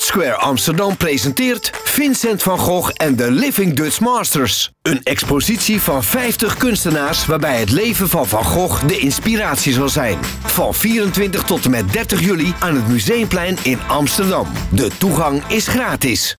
Art Square Amsterdam presenteert Vincent van Gogh en de Living Dutch Masters. Een expositie van 50 kunstenaars waarbij het leven van Van Gogh de inspiratie zal zijn. Van 24 tot en met 30 juli aan het Museumplein in Amsterdam. De toegang is gratis.